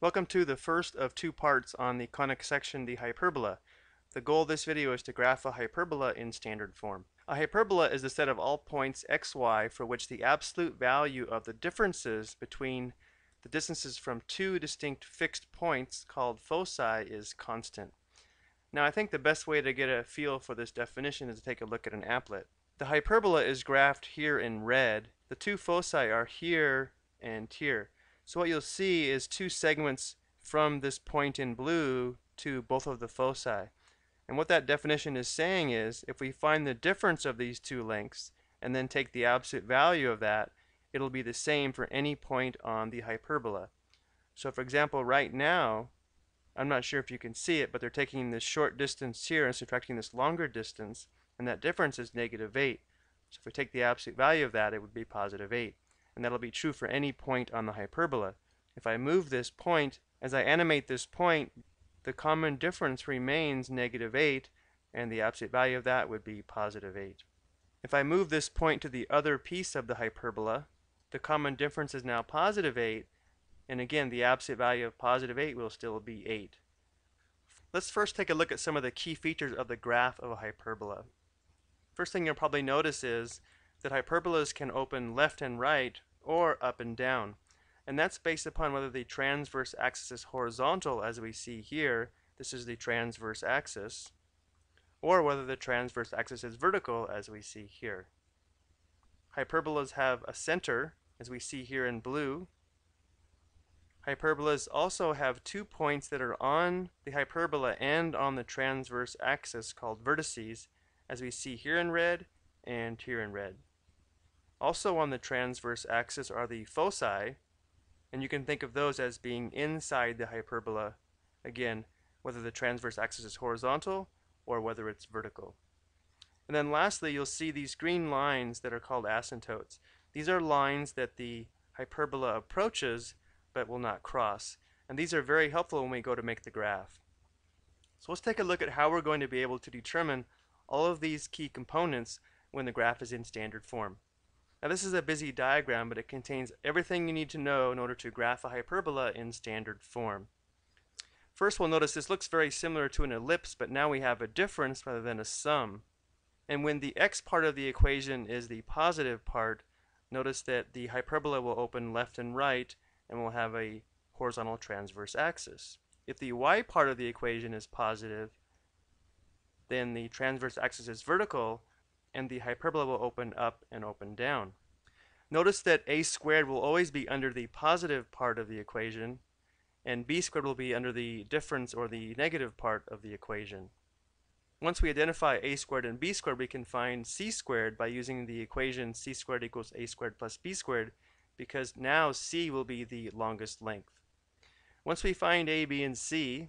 Welcome to the first of two parts on the conic section, the hyperbola. The goal of this video is to graph a hyperbola in standard form. A hyperbola is the set of all points xy for which the absolute value of the differences between the distances from two distinct fixed points called foci is constant. Now I think the best way to get a feel for this definition is to take a look at an applet. The hyperbola is graphed here in red. The two foci are here and here. So what you'll see is two segments from this point in blue to both of the foci. And what that definition is saying is if we find the difference of these two lengths and then take the absolute value of that, it'll be the same for any point on the hyperbola. So for example, right now, I'm not sure if you can see it, but they're taking this short distance here and subtracting this longer distance, and that difference is negative 8. So if we take the absolute value of that, it would be positive 8. And that'll be true for any point on the hyperbola. If I move this point, as I animate this point, the common difference remains negative 8, and the absolute value of that would be positive 8. If I move this point to the other piece of the hyperbola, the common difference is now positive 8, and again the absolute value of positive 8 will still be 8. Let's first take a look at some of the key features of the graph of a hyperbola. First thing you'll probably notice is that hyperbolas can open left and right or up and down. And that's based upon whether the transverse axis is horizontal, as we see here, this is the transverse axis, or whether the transverse axis is vertical, as we see here. Hyperbolas have a center, as we see here in blue. Hyperbolas also have two points that are on the hyperbola and on the transverse axis called vertices, as we see here in red and here in red. Also on the transverse axis are the foci, and you can think of those as being inside the hyperbola, again, whether the transverse axis is horizontal or whether it's vertical. And then lastly, you'll see these green lines that are called asymptotes. These are lines that the hyperbola approaches but will not cross. And these are very helpful when we go to make the graph. So let's take a look at how we're going to be able to determine all of these key components when the graph is in standard form. Now this is a busy diagram, but it contains everything you need to know in order to graph a hyperbola in standard form. First we'll notice this looks very similar to an ellipse, but now we have a difference rather than a sum. And when the x part of the equation is the positive part, notice that the hyperbola will open left and right, and we'll have a horizontal transverse axis. If the y part of the equation is positive, then the transverse axis is vertical, and the hyperbola will open up and open down. Notice that a squared will always be under the positive part of the equation, and b squared will be under the difference or the negative part of the equation. Once we identify a squared and b squared, we can find c squared by using the equation c squared equals a squared plus b squared, because now c will be the longest length. Once we find a, b, and c,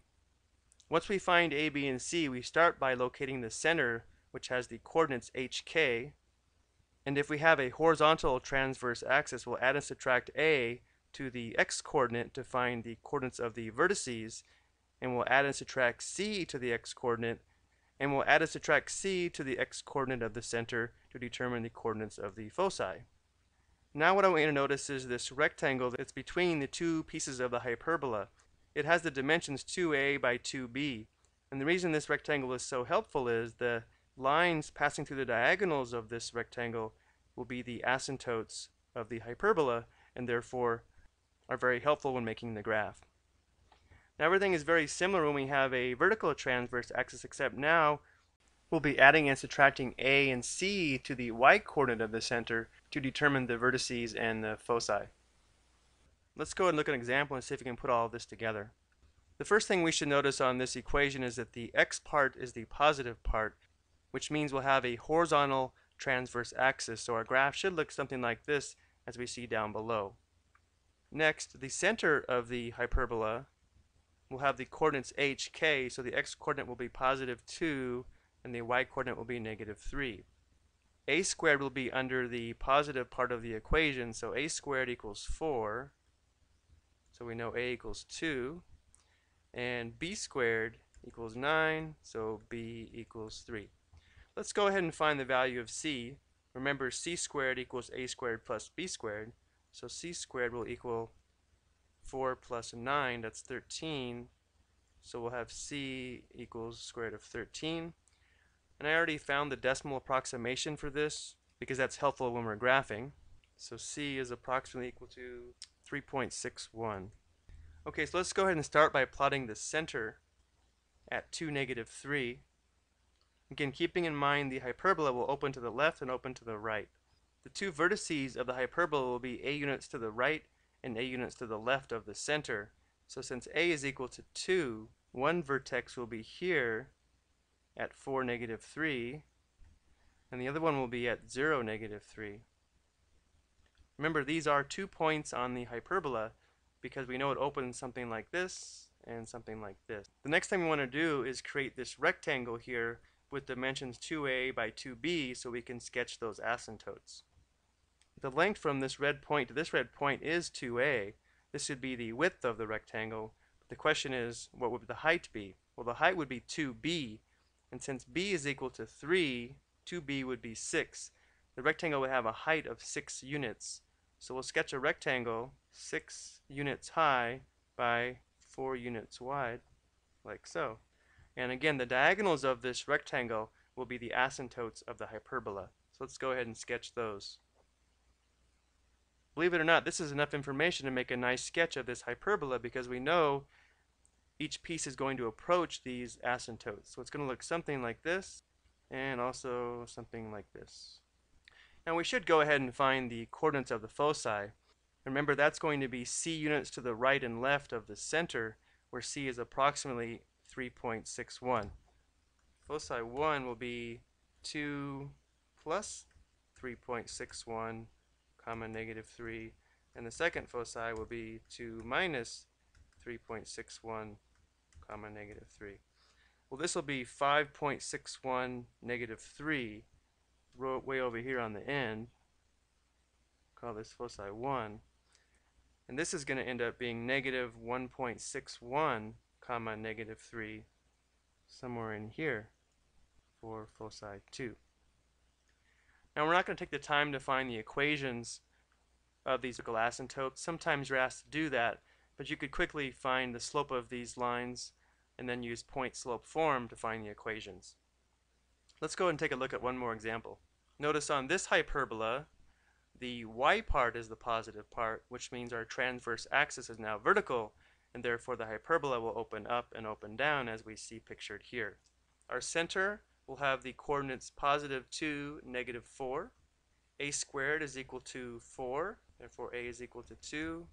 once we find a, b, and c, we start by locating the center which has the coordinates hk. And if we have a horizontal transverse axis, we'll add and subtract a to the x coordinate to find the coordinates of the vertices, and we'll add and subtract c to the x coordinate, and we'll add and subtract c to the x coordinate of the center to determine the coordinates of the foci. Now what I want you to notice is this rectangle that's between the two pieces of the hyperbola. It has the dimensions 2a by 2b. And the reason this rectangle is so helpful is the lines passing through the diagonals of this rectangle will be the asymptotes of the hyperbola and therefore are very helpful when making the graph. Now everything is very similar when we have a vertical transverse axis except now we'll be adding and subtracting a and c to the y coordinate of the center to determine the vertices and the foci. Let's go and look at an example and see if we can put all of this together. The first thing we should notice on this equation is that the x part is the positive part which means we'll have a horizontal transverse axis. So our graph should look something like this as we see down below. Next, the center of the hyperbola will have the coordinates hk, so the x-coordinate will be positive 2 and the y-coordinate will be negative 3. a squared will be under the positive part of the equation, so a squared equals 4. So we know a equals 2. And b squared equals 9, so b equals 3. Let's go ahead and find the value of c. Remember c squared equals a squared plus b squared. So c squared will equal 4 plus 9, that's 13. So we'll have c equals square root of 13. And I already found the decimal approximation for this because that's helpful when we're graphing. So c is approximately equal to 3.61. Okay, so let's go ahead and start by plotting the center at 2, negative 3. Again, keeping in mind the hyperbola will open to the left and open to the right. The two vertices of the hyperbola will be a units to the right and a units to the left of the center. So since a is equal to 2, one vertex will be here at 4, negative 3, and the other one will be at 0, negative 3. Remember, these are two points on the hyperbola because we know it opens something like this and something like this. The next thing we want to do is create this rectangle here with dimensions 2a by 2b so we can sketch those asymptotes. The length from this red point to this red point is 2a. This would be the width of the rectangle. The question is, what would the height be? Well, the height would be 2b, and since b is equal to 3, 2b would be 6. The rectangle would have a height of 6 units. So we'll sketch a rectangle 6 units high by 4 units wide, like so. And again, the diagonals of this rectangle will be the asymptotes of the hyperbola. So let's go ahead and sketch those. Believe it or not, this is enough information to make a nice sketch of this hyperbola because we know each piece is going to approach these asymptotes. So it's going to look something like this and also something like this. Now we should go ahead and find the coordinates of the foci. Remember that's going to be c units to the right and left of the center where c is approximately 3.61. Foci 1 will be 2 plus 3.61 comma negative 3 and the second foci will be 2 minus 3.61 comma negative 3. Well this will be 5.61 negative 3 way over here on the end. Call this foci 1. And this is going to end up being negative 1.61 comma negative 3 somewhere in here for foci 2. Now we're not going to take the time to find the equations of these asymptotes. Sometimes you're asked to do that, but you could quickly find the slope of these lines and then use point slope form to find the equations. Let's go and take a look at one more example. Notice on this hyperbola, the y part is the positive part, which means our transverse axis is now vertical, and therefore the hyperbola will open up and open down as we see pictured here. Our center will have the coordinates positive 2, negative 4. a squared is equal to 4, therefore a is equal to 2.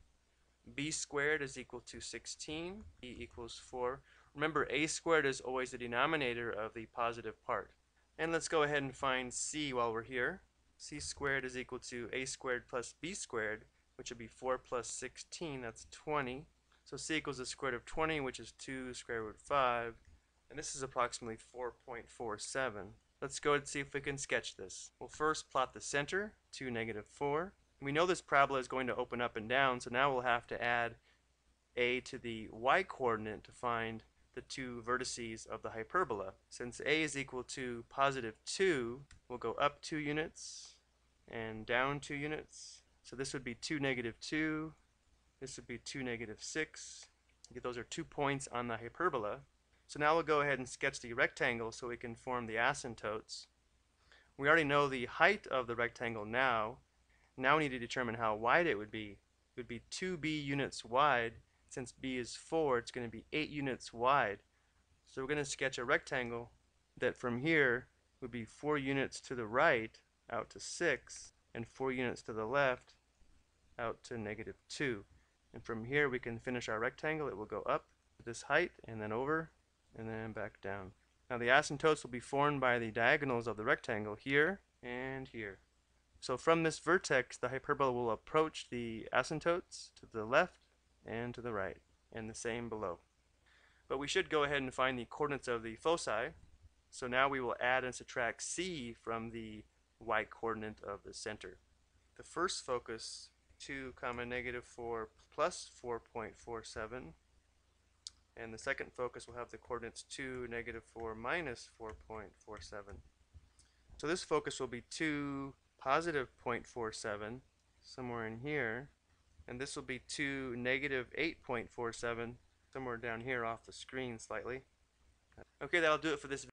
b squared is equal to 16, b equals 4. Remember, a squared is always the denominator of the positive part. And let's go ahead and find c while we're here. c squared is equal to a squared plus b squared, which would be 4 plus 16, that's 20. So c equals the square root of 20, which is 2 square root 5 and this is approximately 4.47. Let's go and see if we can sketch this. We'll first plot the center, 2, negative 4. We know this parabola is going to open up and down, so now we'll have to add a to the y-coordinate to find the two vertices of the hyperbola. Since a is equal to positive 2, we'll go up 2 units and down 2 units. So this would be 2, negative 2. This would be 2, negative 6. Those are two points on the hyperbola. So now we'll go ahead and sketch the rectangle so we can form the asymptotes. We already know the height of the rectangle now. Now we need to determine how wide it would be. It would be 2b units wide. Since b is 4, it's going to be 8 units wide. So we're going to sketch a rectangle that from here would be 4 units to the right out to 6 and 4 units to the left out to negative 2. And from here we can finish our rectangle. It will go up to this height and then over and then back down. Now the asymptotes will be formed by the diagonals of the rectangle here and here. So from this vertex, the hyperbola will approach the asymptotes to the left and to the right, and the same below. But we should go ahead and find the coordinates of the foci. So now we will add and subtract c from the y coordinate of the center. The first focus 2 comma negative 4 plus 4.47 and the second focus will have the coordinates 2, negative 4, minus 4.47. So this focus will be 2, positive 0.47, somewhere in here. and this will be 2 negative 8.47 somewhere down here off the screen slightly. Okay, that'll do it for this